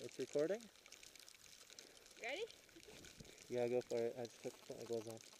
It's recording? Ready? Yeah, go for it. I just took my gloves off.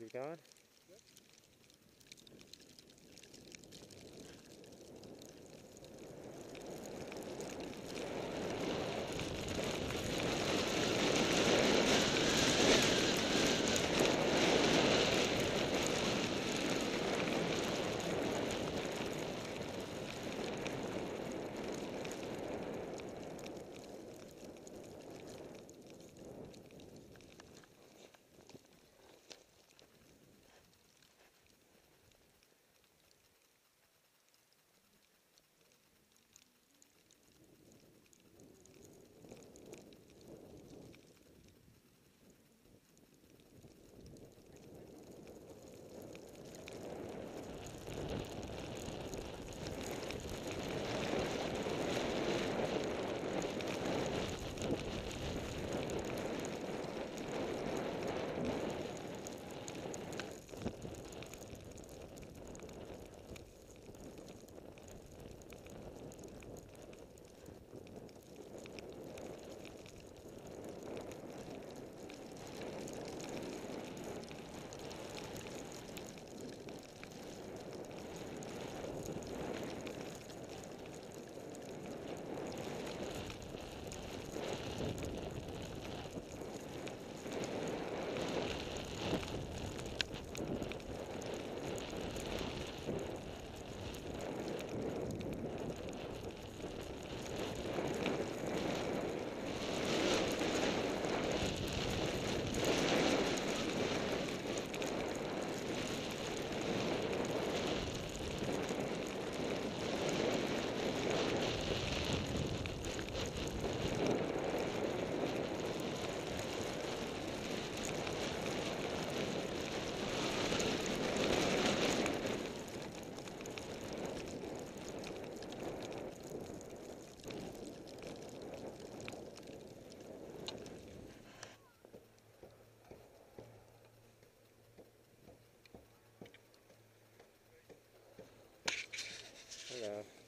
Wanna keep going? Hello.